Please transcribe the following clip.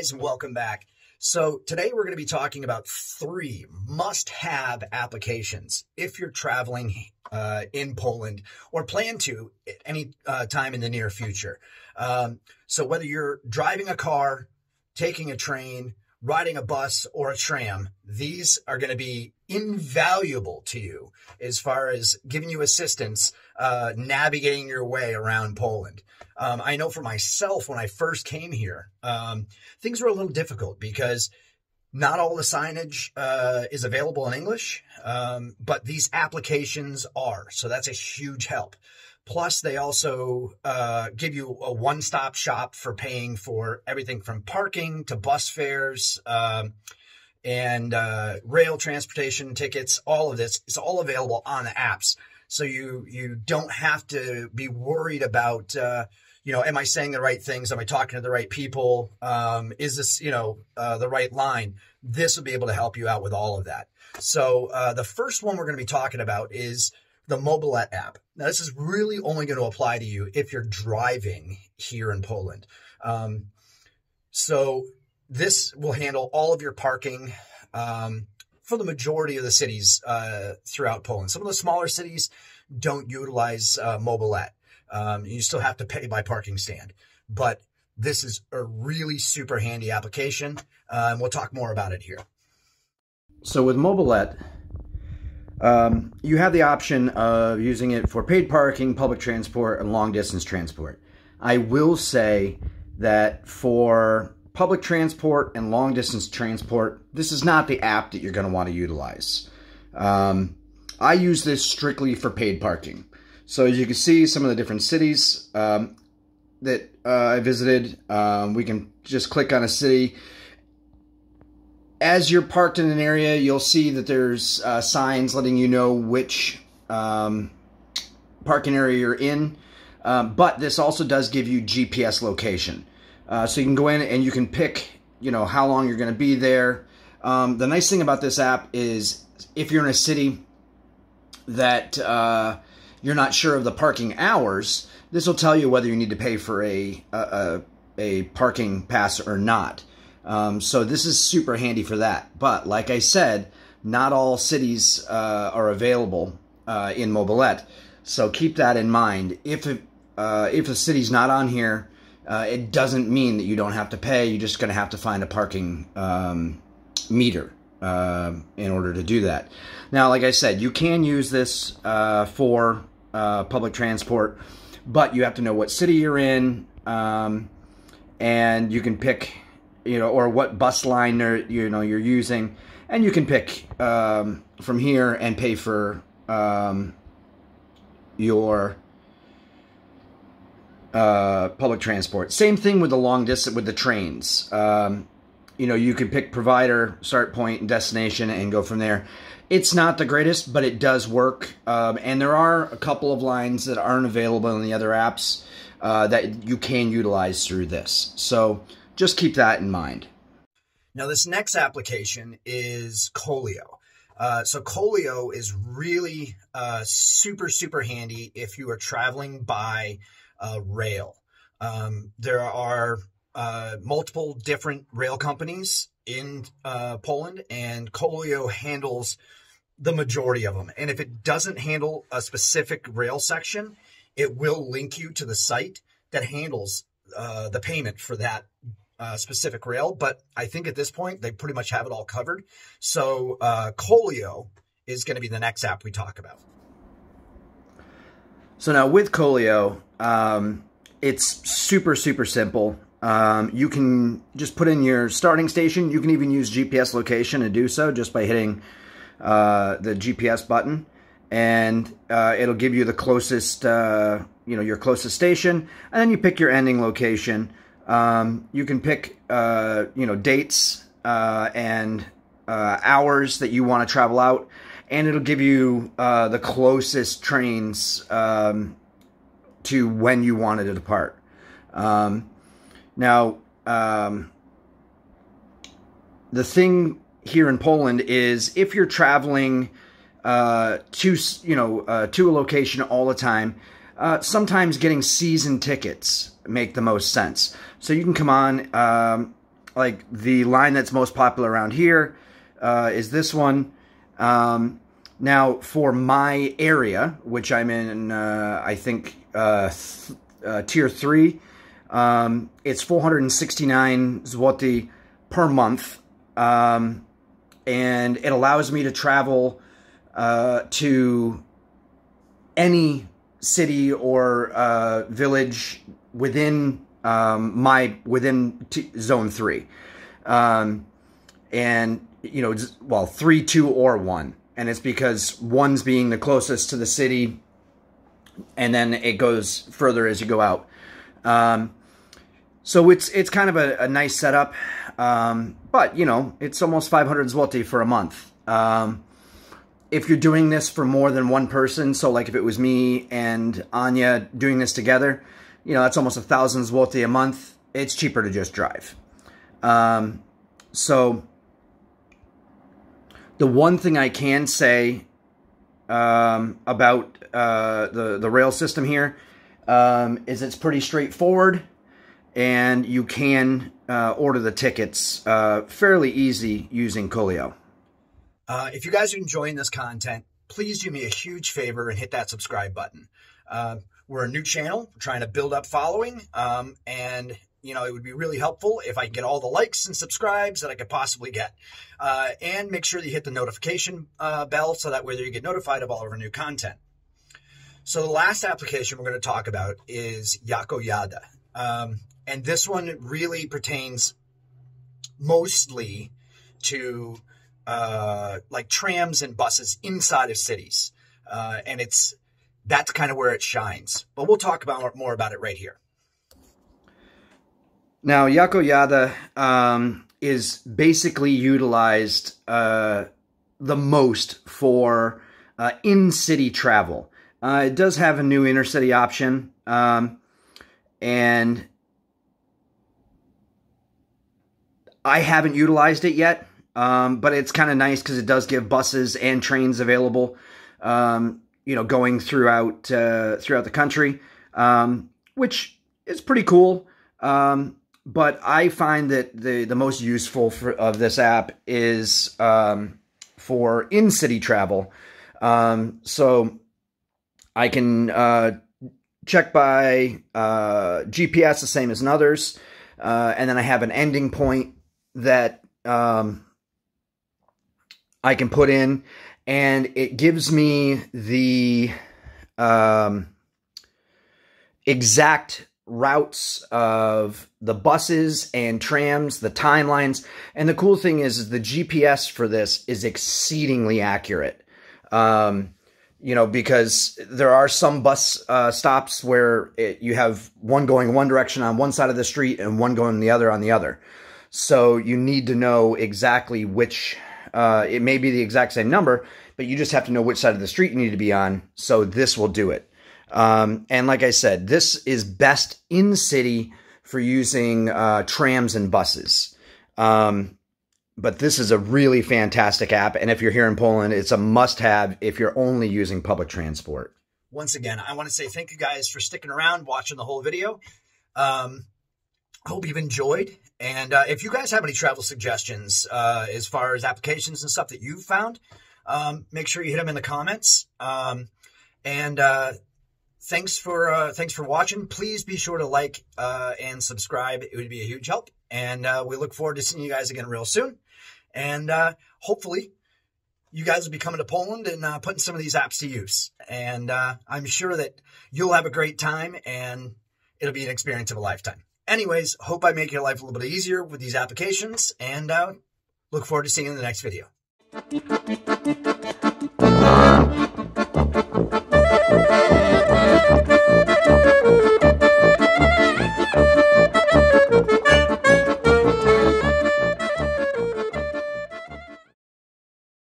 guys, and welcome back. So, today we're going to be talking about three must have applications if you're traveling uh, in Poland or plan to at any uh, time in the near future. Um, so, whether you're driving a car, taking a train, riding a bus, or a tram, these are going to be invaluable to you as far as giving you assistance uh, navigating your way around Poland. Um, I know for myself, when I first came here, um, things were a little difficult because not all the signage uh, is available in English, um, but these applications are. So that's a huge help. Plus, they also uh, give you a one stop shop for paying for everything from parking to bus fares um, and uh, rail transportation tickets. All of this is all available on the apps. So you you don't have to be worried about uh, you know, am I saying the right things? Am I talking to the right people? Um, is this, you know, uh, the right line? This will be able to help you out with all of that. So uh, the first one we're going to be talking about is the Mobilet app. Now, this is really only going to apply to you if you're driving here in Poland. Um, so this will handle all of your parking um, for the majority of the cities uh, throughout Poland. Some of the smaller cities don't utilize uh, Mobilet. Um, you still have to pay by parking stand, but this is a really super handy application, and we'll talk more about it here. So with Mobilet, um, you have the option of using it for paid parking, public transport, and long distance transport. I will say that for public transport and long distance transport, this is not the app that you're going to want to utilize. Um, I use this strictly for paid parking. So as you can see, some of the different cities um, that uh, I visited, um, we can just click on a city. As you're parked in an area, you'll see that there's uh, signs letting you know which um, parking area you're in. Um, but this also does give you GPS location. Uh, so you can go in and you can pick, you know, how long you're going to be there. Um, the nice thing about this app is if you're in a city that uh, you're not sure of the parking hours, this will tell you whether you need to pay for a a, a parking pass or not. Um, so this is super handy for that. But like I said, not all cities uh, are available uh, in Mobilet, so keep that in mind. If it, uh, if a city's not on here, uh, it doesn't mean that you don't have to pay. You're just going to have to find a parking um, meter uh, in order to do that. Now, like I said, you can use this uh, for uh, public transport, but you have to know what city you're in, um, and you can pick, you know, or what bus line you know you're using, and you can pick um, from here and pay for um, your uh, public transport. Same thing with the long distance with the trains. Um, you know, you can pick provider, start point, and destination, and go from there. It's not the greatest, but it does work. Um, and there are a couple of lines that aren't available in the other apps uh, that you can utilize through this. So just keep that in mind. Now, this next application is Koleo. Uh, so Koleo is really uh, super, super handy if you are traveling by uh, rail. Um, there are uh, multiple different rail companies in uh, Poland, and Koleo handles the majority of them. And if it doesn't handle a specific rail section, it will link you to the site that handles uh, the payment for that uh, specific rail. But I think at this point, they pretty much have it all covered. So uh, Koleo is going to be the next app we talk about. So now with Koleo, um, it's super, super simple. Um, you can just put in your starting station. You can even use GPS location to do so just by hitting uh, the GPS button, and uh, it'll give you the closest, uh, you know, your closest station, and then you pick your ending location. Um, you can pick, uh, you know, dates uh, and hours that you want to travel out, and it'll give you the closest trains um, to when you wanted to depart. Um, now, um, the thing here in Poland is if you're traveling uh, to you know uh, to a location all the time, uh, sometimes getting season tickets make the most sense. So you can come on um, like the line that's most popular around here uh, is this one. Um, now, for my area, which I'm in, uh, I think uh, th- uh, tier three, um, it's 469 zloty per month, um, and it allows me to travel uh, to any city or uh, village within um, my within t- zone three, um, and you know, well, three, two, or one, and it's because one's being the closest to the city, and then it goes further as you go out. Um, so it's it's kind of a, a nice setup, um, but you know, it's almost 500 zloty for a month. Um, if you're doing this for more than one person, so like if it was me and Anya doing this together, you know, that's almost a thousand zloty a month. It's cheaper to just drive. Um, so the one thing I can say um, about uh, the the rail system here um, is it's pretty straightforward, and you can uh, order the tickets uh, fairly easy using Koleo. Uh, if you guys are enjoying this content, please do me a huge favor and hit that subscribe button. Uh, we're a new channel, we're trying to build up following, um, and you know it would be really helpful if I get all the likes and subscribes that I could possibly get, uh, and make sure that you hit the notification uh, bell so that way you get notified of all of our new content. So the last application we're going to talk about is Jako Yada, um, and this one really pertains mostly to uh, like trams and buses inside of cities. Uh, and it's that's kind of where it shines. But we'll talk about more about it right here. Now, Jako Yada um, is basically utilized uh, the most for uh, in-city travel. Uh, it does have a new intercity option, um, and I haven't utilized it yet. Um, but it's kind of nice because it does give buses and trains available, um, you know, going throughout uh, throughout the country, um, which is pretty cool. Um, but I find that the the most useful for, of this app is um, for in city travel. Um, so I can uh, check by uh, GPS the same as others, uh, and then I have an ending point that um, I can put in, and it gives me the um, exact routes of the buses and trams, the timelines. And the cool thing is, is the GPS for this is exceedingly accurate. Um, you know, because there are some bus uh, stops where it, you have one going one direction on one side of the street and one going the other on the other. So you need to know exactly which uh, it may be the exact same number, but you just have to know which side of the street you need to be on. So this will do it. Um, and like I said, this is best in city for using uh, trams and buses. Um, but this is a really fantastic app. And if you're here in Poland, it's a must have if you're only using public transport. Once again, I want to say thank you guys for sticking around, watching the whole video. Um, hope you've enjoyed. And uh, if you guys have any travel suggestions uh, as far as applications and stuff that you've found, um, make sure you hit them in the comments. Um, and uh, thanks for uh, thanks for watching. Please be sure to like uh, and subscribe. It would be a huge help. And uh, we look forward to seeing you guys again real soon. And hopefully, you guys will be coming to Poland and putting some of these apps to use. And I'm sure that you'll have a great time and it'll be an experience of a lifetime. Anyways, hope I make your life a little bit easier with these applications and uh, look forward to seeing you in the next video.